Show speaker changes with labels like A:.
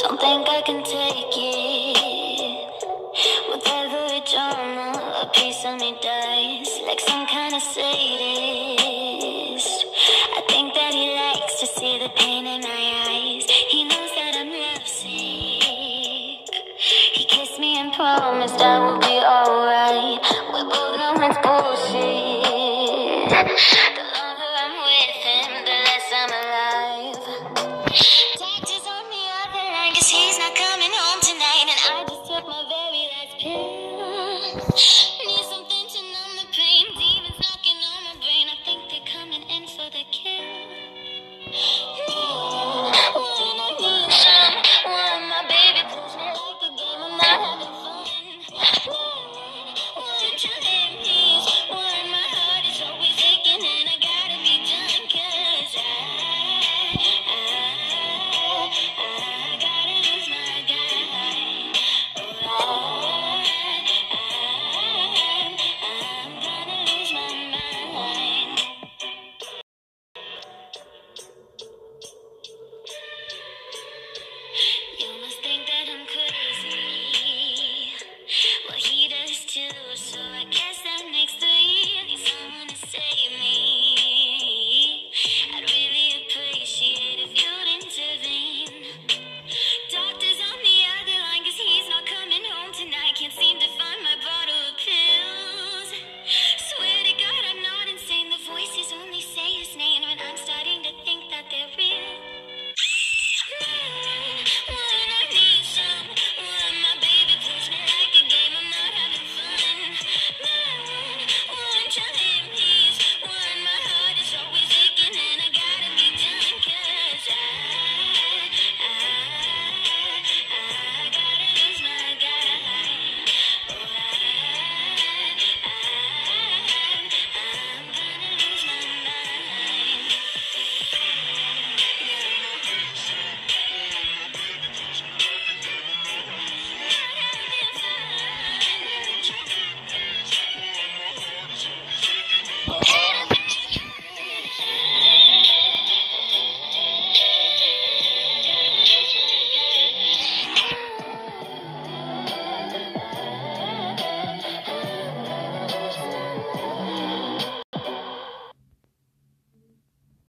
A: Don't think I can take it. With every drama, a piece of me dies like some kind of sadist. I think that he likes to see the pain in my eyes. Promise that we'll be alright. We both know it's bullshit. The longer I'm with him, the less I'm alive. Doctors on the other line, cause he's not coming home tonight. And I just took my very last pill. Need something to numb the pain. Demons knocking on my brain. I think they're coming in for the kill. to the